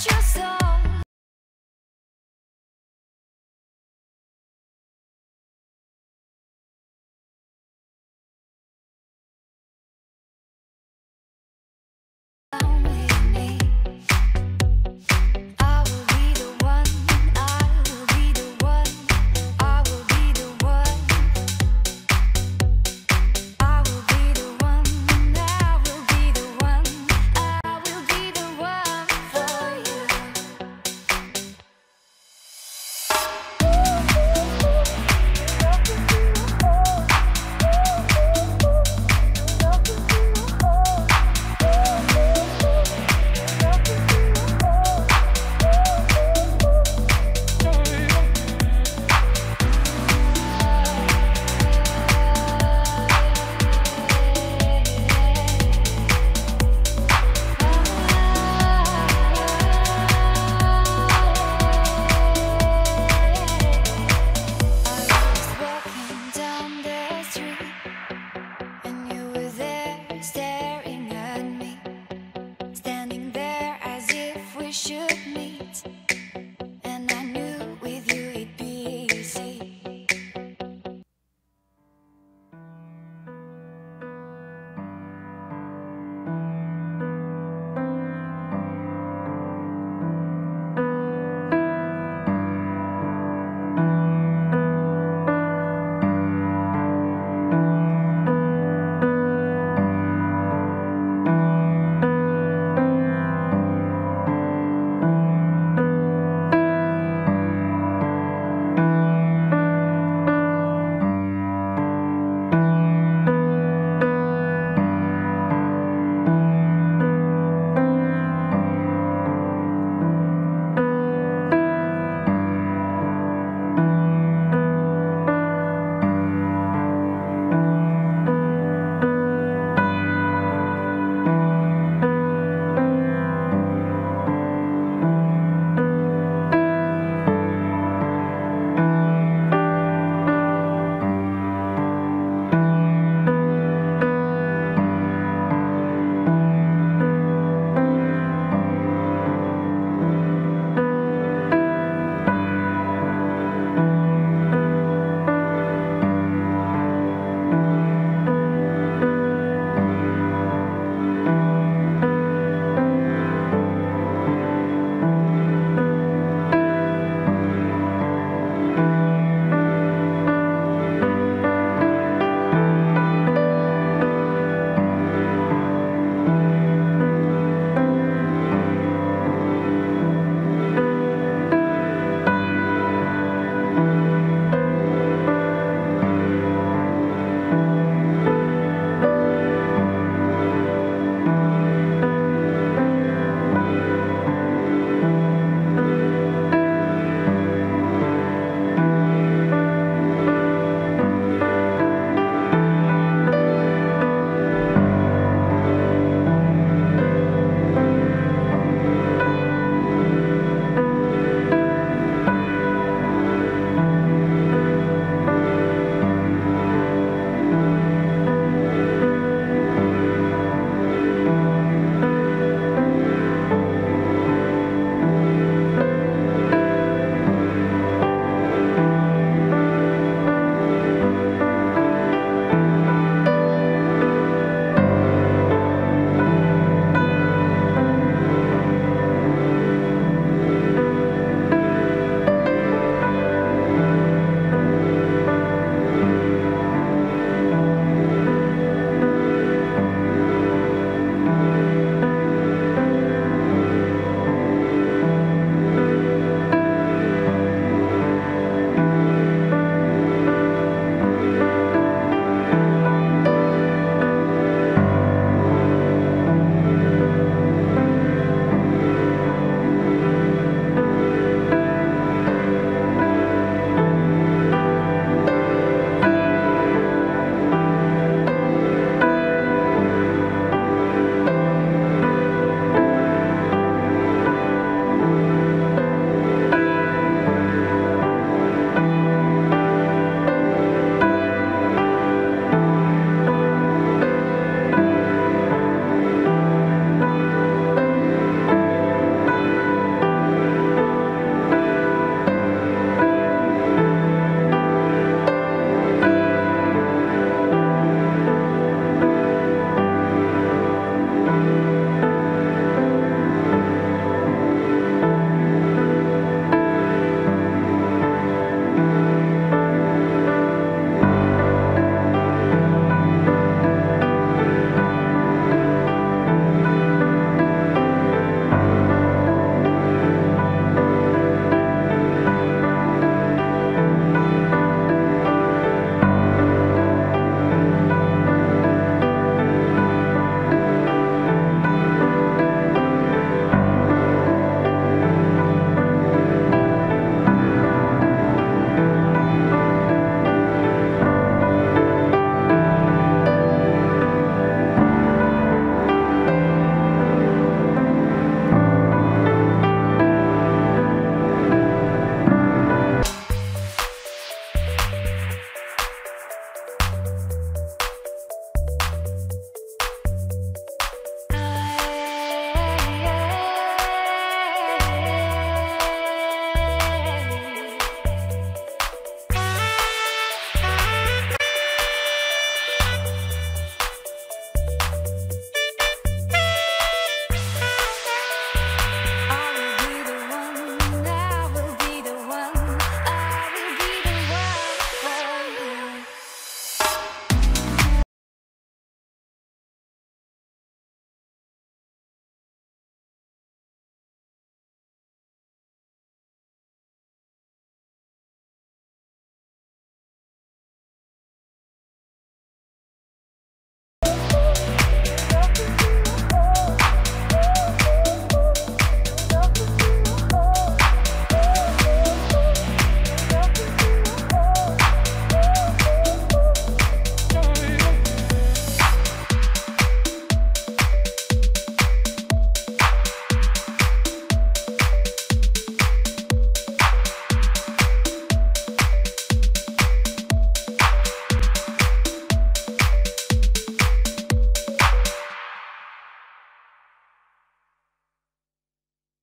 I've touched your soul standing there.